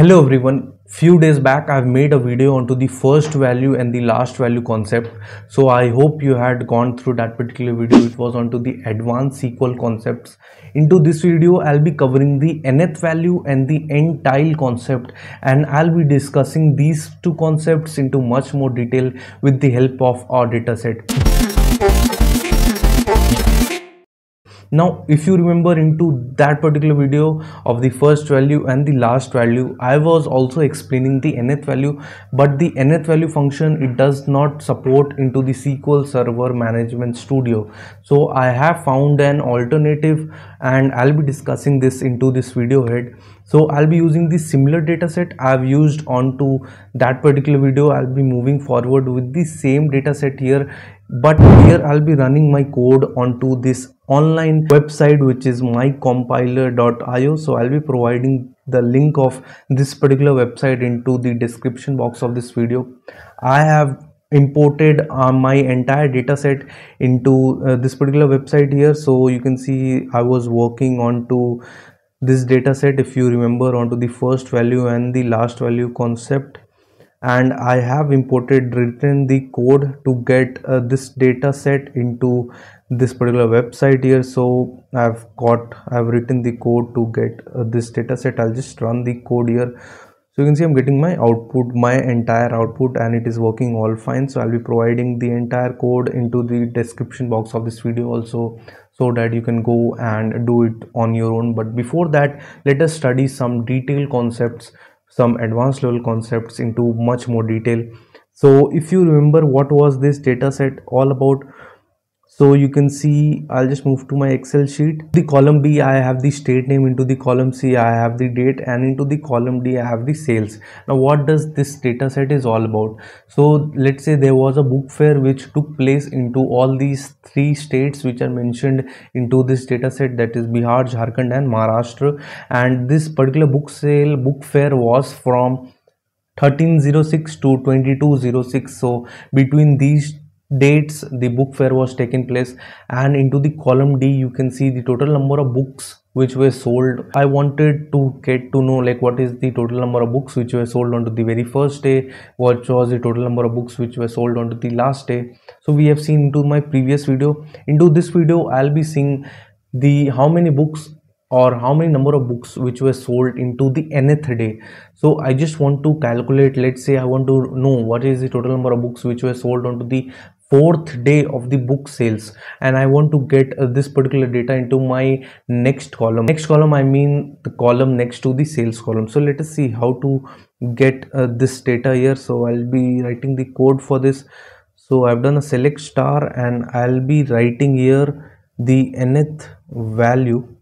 Hello everyone. Few days back I've made a video onto the first value and the last value concept. So I hope you had gone through that particular video. It was onto the advanced SQL concepts. Into this video I'll be covering the nth value and the n-tile concept and I'll be discussing these two concepts into much more detail with the help of our dataset now if you remember into that particular video of the first value and the last value i was also explaining the nth value but the nth value function it does not support into the sql server management studio. So i have found an alternative and i'll be discussing this into this video head so i'll be using the similar data set i've used onto that particular video. I'll be moving forward with the same data set here but here i'll be running my code onto this online website which is mycompiler.io so i'll be providing the link of this particular website into the description box of this video. I have imported uh, my entire data set into uh, this particular website here. So you can see i was working on to this data set if you remember onto the first value and the last value concept. And I have imported written the code to get uh, this data set into this particular website here. So I've got I've written the code to get uh, this data set. I'll just run the code here. So you can see I'm getting my output my entire output and it is working all fine. So I'll be providing the entire code into the description box of this video also so that you can go and do it on your own. But before that let us study some detailed concepts some advanced level concepts into much more detail. So if you remember what was this data set all about so you can see i'll just move to my excel sheet. The column b i have the state name into the column c i have the date and into the column d i have the sales. Now what does this data set is all about? So let's say there was a book fair which took place into all these three states which are mentioned into this data set that is bihar jharkhand and maharashtra. And this particular book sale book fair was from 1306 to 2206 so between these dates the book fair was taken place and into the column d you can see the total number of books which were sold. I wanted to get to know like what is the total number of books which were sold on to the very first day what was the total number of books which were sold on to the last day. So we have seen into my previous video. Into this video i'll be seeing the how many books or how many number of books which were sold into the nth day. So i just want to calculate. Let's say i want to know what is the total number of books which were sold onto the fourth day of the book sales and i want to get uh, this particular data into my next column. Next column i mean the column next to the sales column. So let us see how to get uh, this data here. So i'll be writing the code for this. So i've done a select star and i'll be writing here the nth value.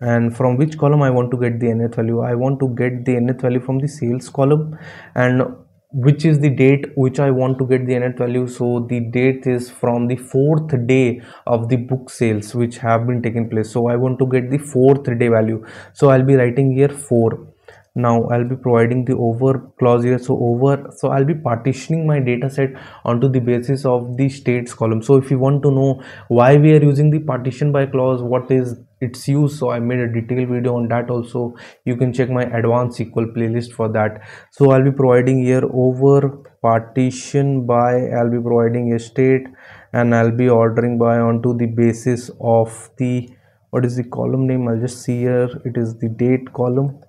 And from which column I want to get the nth value? I want to get the nth value from the sales column and which is the date which I want to get the nth value. So the date is from the fourth day of the book sales which have been taken place. So I want to get the fourth day value. So I'll be writing here 4 now I'll be providing the over clause here. So over so I'll be partitioning my data set onto the basis of the states column. So if you want to know why we are using the partition by clause what is its use so i made a detailed video on that also. You can check my advanced sql playlist for that. So i'll be providing here over partition by i'll be providing a state and i'll be ordering by onto the basis of the what is the column name? I'll just see here it is the date column.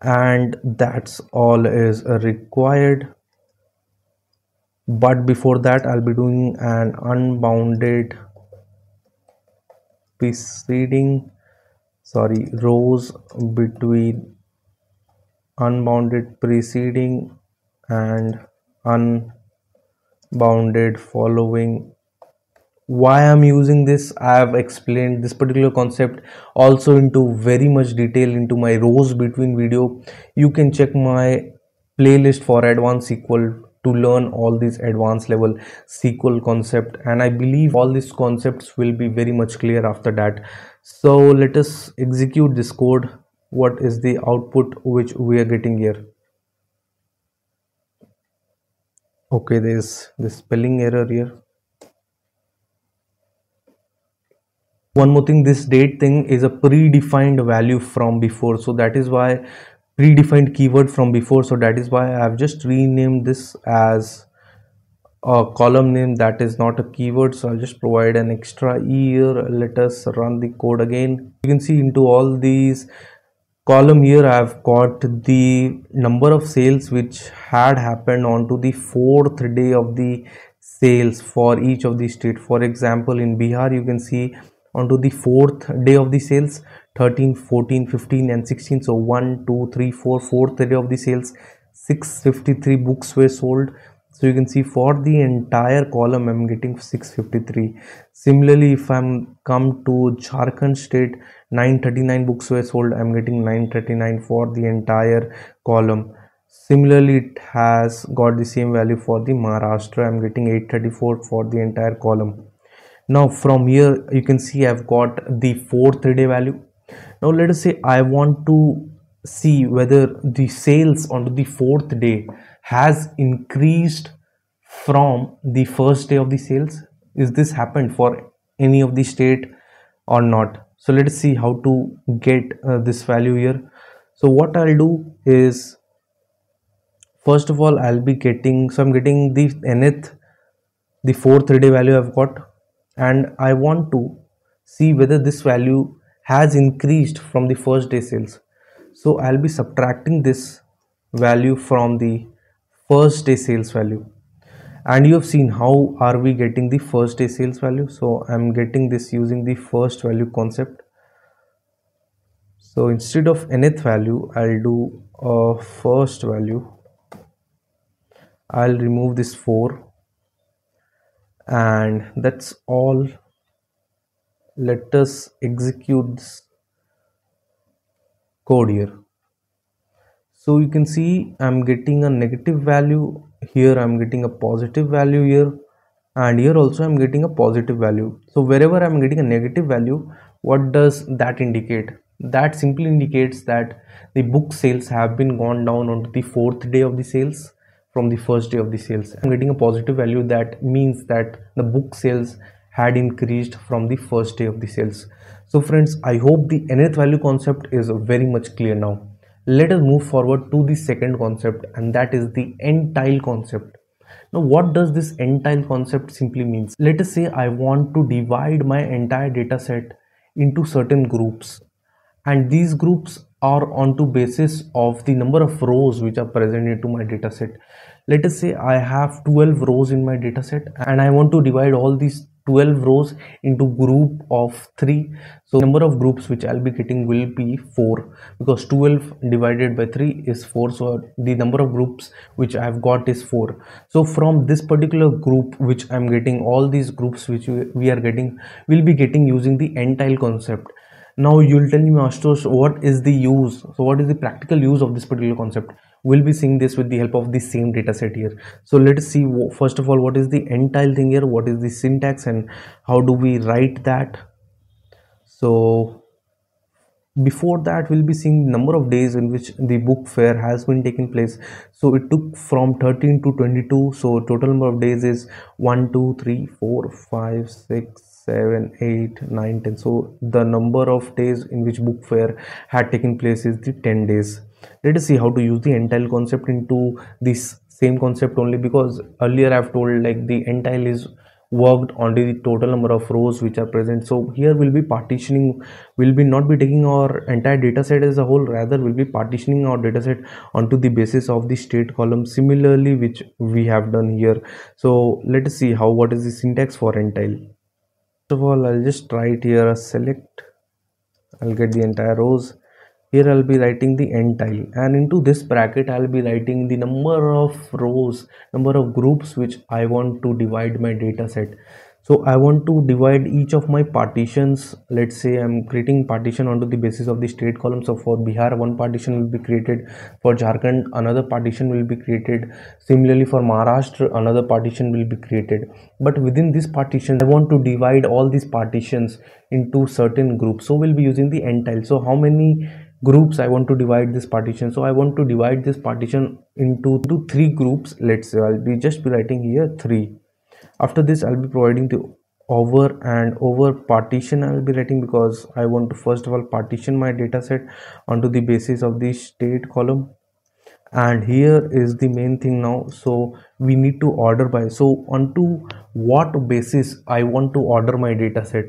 And that's all is required. But before that i'll be doing an unbounded preceding sorry rows between unbounded preceding and unbounded following. Why i'm using this? I have explained this particular concept also into very much detail into my rows between video. You can check my playlist for advanced sql to learn all these advanced level SQL concept and I believe all these concepts will be very much clear after that. So let us execute this code. What is the output which we are getting here? Okay, there's the spelling error here. one more thing this date thing is a predefined value from before so that is why predefined keyword from before. So that is why i have just renamed this as a column name that is not a keyword. So i'll just provide an extra here let us run the code again. You can see into all these column here i've got the number of sales which had happened onto the fourth day of the sales for each of the state for example in bihar you can see onto the fourth day of the sales 13 14 15 and 16 so 1 2 3 4 fourth day of the sales. 653 books were sold. So you can see for the entire column i'm getting 653 similarly if i'm come to jharkhand state 939 books were sold. I'm getting 939 for the entire column. Similarly it has got the same value for the maharashtra. I'm getting 834 for the entire column. Now from here you can see i've got the fourth day value now let us say i want to see whether the sales on the fourth day has increased from the first day of the sales. Is this happened for any of the state or not? So let's see how to get uh, this value here. So what i'll do is first of all i'll be getting so i'm getting the nth the fourth day value i've got and i want to see whether this value has increased from the first day sales. So i'll be subtracting this value from the first day sales value. And you have seen how are we getting the first day sales value. So i'm getting this using the first value concept. So instead of nth value i'll do a first value. I'll remove this 4 and that's all let us execute this code here. So you can see i'm getting a negative value here i'm getting a positive value here and here also i'm getting a positive value. So wherever i'm getting a negative value what does that indicate? That simply indicates that the book sales have been gone down on the fourth day of the sales from the first day of the sales. I'm getting a positive value that means that the book sales had increased from the first day of the sales. So friends i hope the nth value concept is very much clear now. Let us move forward to the second concept and that is the NTILE concept. Now what does this NTILE concept simply means? Let us say i want to divide my entire data set into certain groups and these groups are onto basis of the number of rows which are present into my data set. Let us say i have 12 rows in my data set and i want to divide all these 12 rows into group of 3 so number of groups which i'll be getting will be 4 because 12 divided by 3 is 4 so the number of groups which i've got is 4 so from this particular group which i'm getting all these groups which we are getting will be getting using the NTILE concept. Now you'll tell me masters what is the use? So what is the practical use of this particular concept we'll be seeing this with the help of the same data set here. So let's see first of all what is the NTILE thing here? What is the syntax and how do we write that? So before that we'll be seeing number of days in which the book fair has been taking place. So it took from 13 to 22 so total number of days is 1 2 3 4 5 6 7 8 9 10 so the number of days in which book fair had taken place is the 10 days. Let us see how to use the NTILE concept into this same concept only because earlier i've told like the NTILE is worked on the total number of rows which are present. So here we'll be partitioning we'll be not be taking our entire data set as a whole rather we'll be partitioning our data set onto the basis of the state column similarly which we have done here. So let us see how what is the syntax for NTILE of all i'll just write here a select. I'll get the entire rows. Here I'll be writing the NTILE. And into this bracket I'll be writing the number of rows number of groups which I want to divide my data set so I want to divide each of my partitions. Let's say I'm creating partition onto the basis of the state column. So for Bihar one partition will be created. For Jharkhand another partition will be created. Similarly for Maharashtra another partition will be created. But within this partition I want to divide all these partitions into certain groups. So we'll be using the NTILE so how many groups i want to divide this partition? So i want to divide this partition into two three groups. Let's say i'll be just writing here three after this i'll be providing the over and over partition i'll be writing because i want to first of all partition my data set onto the basis of the state column. And here is the main thing now. So we need to order by so onto what basis i want to order my data set?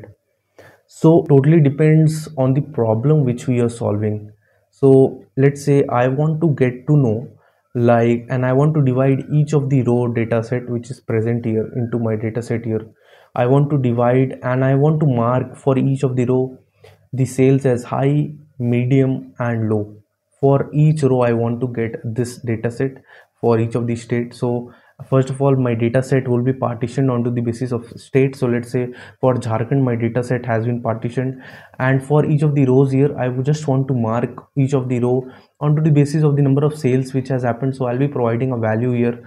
So totally depends on the problem which we are solving. So let's say i want to get to know like and i want to divide each of the row data set which is present here into my data set here. I want to divide and I want to mark for each of the row the sales as high, medium and low. For each row I want to get this data set for each of the state. So first of all my data set will be partitioned onto the basis of state. So let's say for Jharkhand my data set has been partitioned. And for each of the rows here I would just want to mark each of the row onto the basis of the number of sales which has happened so I'll be providing a value here.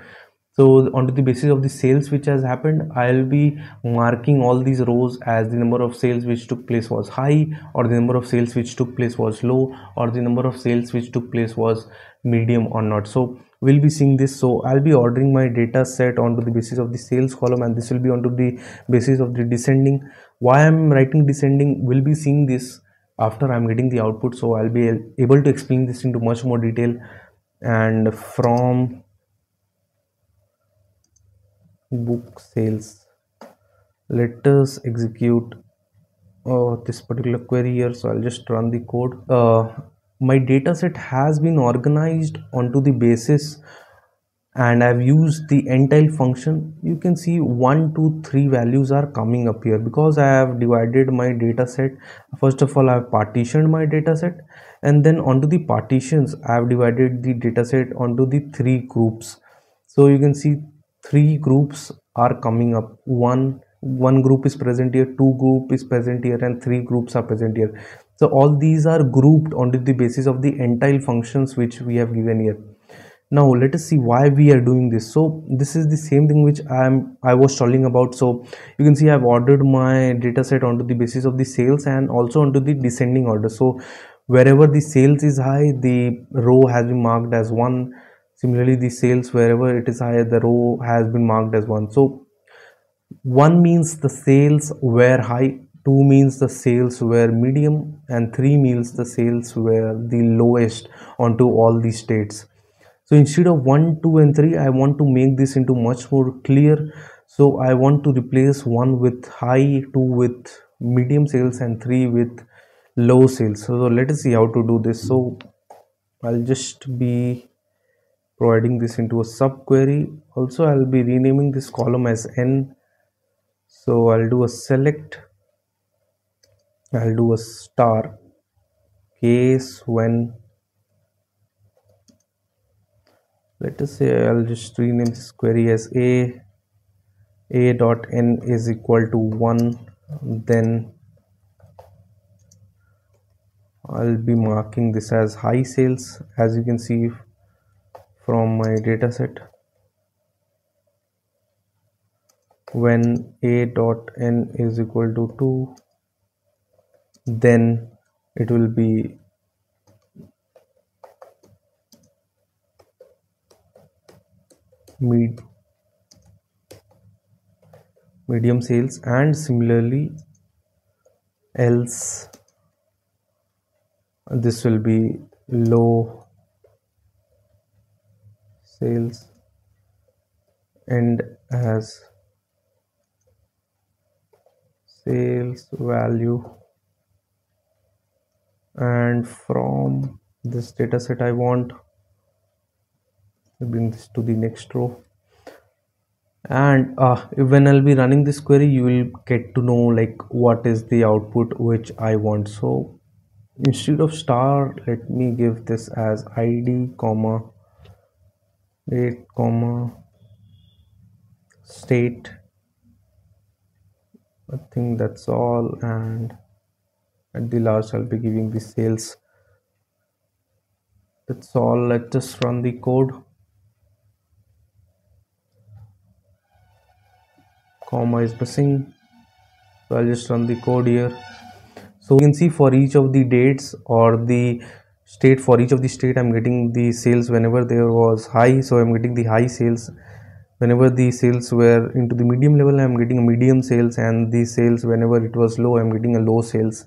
So onto the basis of the sales which has happened i'll be marking all these rows as the number of sales which took place was high or the number of sales which took place was low or the number of sales which took place was medium or not. So we'll be seeing this. So i'll be ordering my data set onto the basis of the sales column and this will be onto the basis of the descending. Why i'm writing descending? We'll be seeing this after i'm getting the output so i'll be able to explain this into much more detail. And from book sales let us execute uh, this particular query here. So i'll just run the code. Uh, my dataset has been organized onto the basis and I've used the NTILE function. You can see one two three values are coming up here because I have divided my data set. First of all I've partitioned my data set and then onto the partitions I've divided the data set onto the three groups. So you can see three groups are coming up. One one group is present here two group is present here and three groups are present here. So all these are grouped on the basis of the NTILE functions which we have given here now let us see why we are doing this. So this is the same thing which i am i was telling about. So you can see i've ordered my data set onto the basis of the sales and also onto the descending order. So wherever the sales is high the row has been marked as one. Similarly the sales wherever it is higher the row has been marked as one. So one means the sales were high two means the sales were medium and three means the sales were the lowest onto all the states so instead of 1 2 and 3 i want to make this into much more clear. So i want to replace 1 with high 2 with medium sales and 3 with low sales. So let us see how to do this. So i'll just be providing this into a subquery. Also I'll be renaming this column as n. So I'll do a select. I'll do a star. Case when let us say I'll just rename this query as a. A dot n is equal to 1 then I'll be marking this as high sales as you can see from my data set. When a dot n is equal to 2 then it will be mid medium sales and similarly else this will be low sales and as sales value. And from this data set I want bring this to the next row. And uh, when I'll be running this query you will get to know like what is the output which I want. So instead of star let me give this as id comma 8 comma state. I think that's all. And at the last I'll be giving the sales. That's all. Let's just run the code comma is missing. So I'll just run the code here. So you can see for each of the dates or the state for each of the state i'm getting the sales whenever there was high. So i'm getting the high sales. Whenever the sales were into the medium level i'm getting a medium sales and the sales whenever it was low i'm getting a low sales.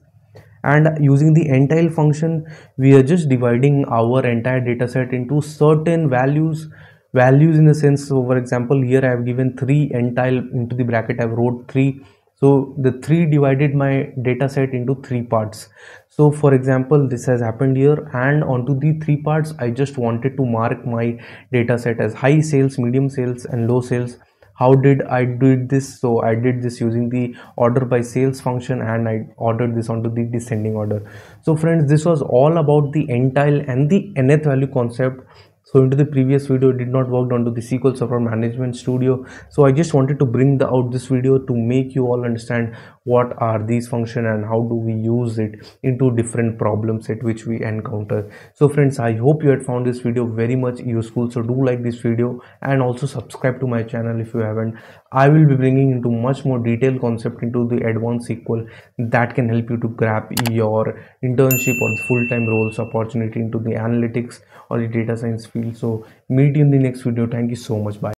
And using the NTILE function we are just dividing our entire data set into certain values values in the sense so for example here i have given three NTILE into the bracket. I've wrote three. So the three divided my data set into three parts. So for example this has happened here and onto the three parts i just wanted to mark my data set as high sales medium sales and low sales. How did i do this? So i did this using the order by sales function and i ordered this onto the descending order. So friends this was all about the NTILE and the nth value concept so into the previous video did not work onto the sql server management studio. So i just wanted to bring the, out this video to make you all understand what are these function and how do we use it into different problems at which we encounter. So friends i hope you had found this video very much useful. So do like this video and also subscribe to my channel if you haven't. I will be bringing into much more detailed concept into the advanced sql that can help you to grab your internship or full-time roles opportunity into the analytics or the data science field. So meet you in the next video. Thank you so much. Bye